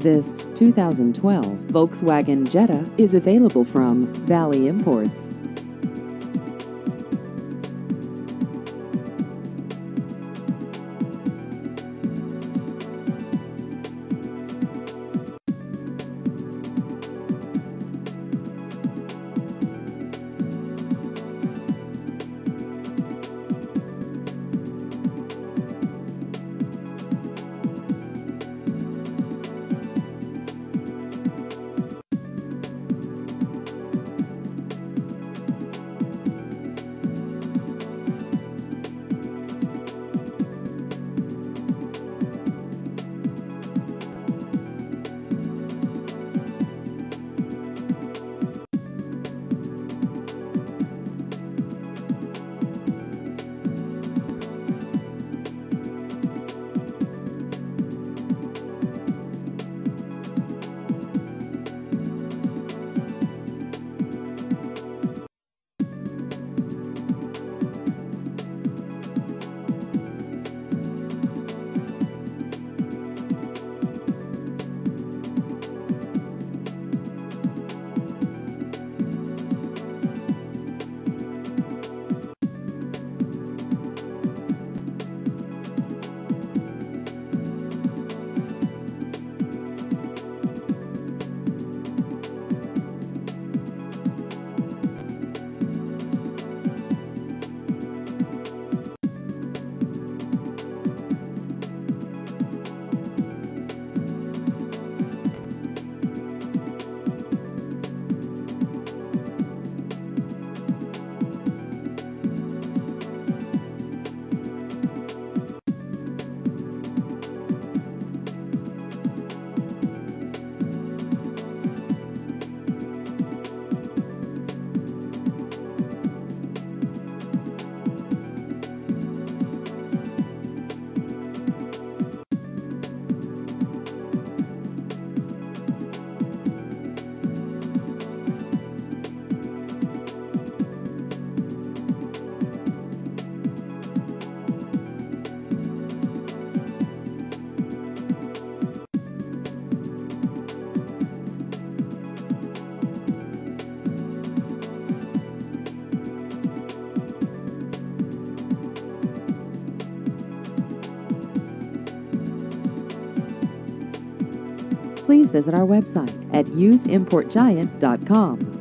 This 2012 Volkswagen Jetta is available from Valley Imports. Please visit our website at usedimportgiant.com.